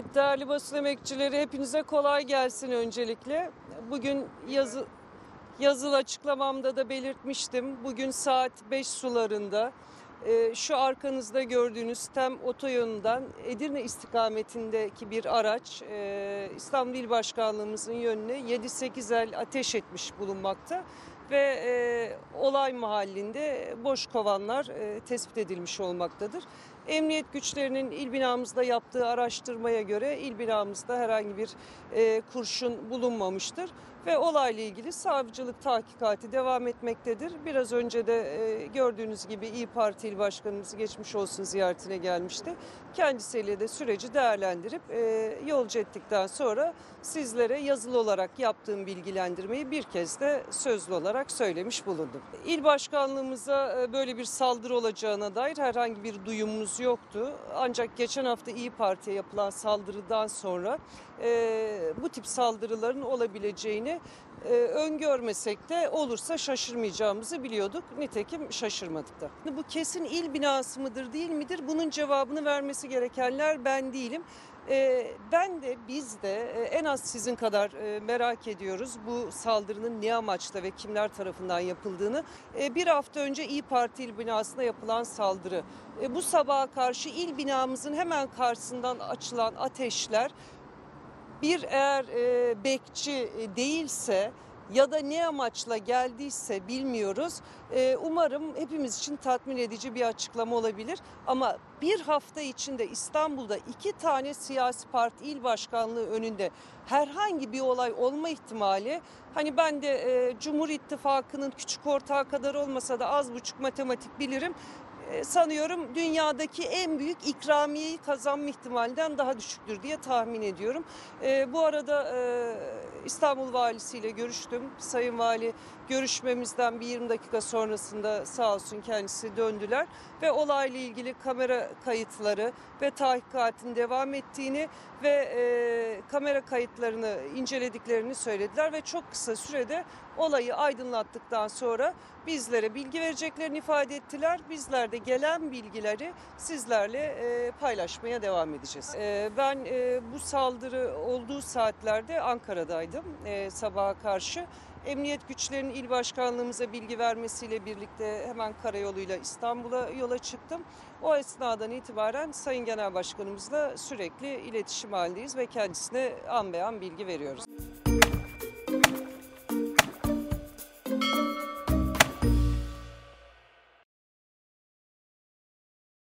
Evet değerli basın emekçileri hepinize kolay gelsin öncelikle. Bugün yazı, yazılı açıklamamda da belirtmiştim. Bugün saat 5 sularında e, şu arkanızda gördüğünüz TEM otoyolundan Edirne istikametindeki bir araç e, İstanbul İl Başkanlığımızın yönüne 7-8 el ateş etmiş bulunmakta ve e, olay mahallinde boş kovanlar e, tespit edilmiş olmaktadır. Emniyet güçlerinin il binamızda yaptığı araştırmaya göre il binamızda herhangi bir e, kurşun bulunmamıştır ve olayla ilgili savcılık tahkikati devam etmektedir. Biraz önce de e, gördüğünüz gibi İyi Parti İl Başkanımız geçmiş olsun ziyaretine gelmişti. Kendisiyle de süreci değerlendirip e, yolcu ettikten sonra sizlere yazılı olarak yaptığım bilgilendirmeyi bir kez de sözlü olarak söylemiş bulundum. İl başkanlığımıza e, böyle bir saldırı olacağına dair herhangi bir duyumumuz yoktu. Ancak geçen hafta İyi Parti'ye yapılan saldırıdan sonra e, bu tip saldırıların olabileceğini e, öngörmesek de olursa şaşırmayacağımızı biliyorduk. Nitekim şaşırmadık da. Bu kesin il binası mıdır değil midir? Bunun cevabını vermesi gerekenler ben değilim. E, ben de biz de e, en az sizin kadar e, merak ediyoruz bu saldırının ne amaçla ve kimler tarafından yapıldığını. E, bir hafta önce İyi Parti il binasına yapılan saldırı. E, bu sabaha karşı il binamızın hemen karşısından açılan ateşler bir eğer e, bekçi e, değilse ya da ne amaçla geldiyse bilmiyoruz. E, umarım hepimiz için tatmin edici bir açıklama olabilir. Ama bir hafta içinde İstanbul'da iki tane siyasi parti il başkanlığı önünde herhangi bir olay olma ihtimali hani ben de e, Cumhur İttifakı'nın küçük ortağı kadar olmasa da az buçuk matematik bilirim sanıyorum dünyadaki en büyük ikramiyeyi kazanma ihtimalinden daha düşüktür diye tahmin ediyorum. E, bu arada e, İstanbul valisiyle görüştüm. Sayın Vali görüşmemizden bir 20 dakika sonrasında sağ olsun kendisi döndüler ve olayla ilgili kamera kayıtları ve tahkikatin devam ettiğini ve e, kamera kayıtlarını incelediklerini söylediler ve çok kısa sürede olayı aydınlattıktan sonra bizlere bilgi vereceklerini ifade ettiler. Bizler de gelen bilgileri sizlerle e, paylaşmaya devam edeceğiz. E, ben e, bu saldırı olduğu saatlerde Ankara'daydım sabaha karşı. Emniyet güçlerinin il başkanlığımıza bilgi vermesiyle birlikte hemen karayoluyla İstanbul'a yola çıktım. O esnadan itibaren Sayın Genel Başkanımızla sürekli iletişim halindeyiz ve kendisine an be an bilgi veriyoruz.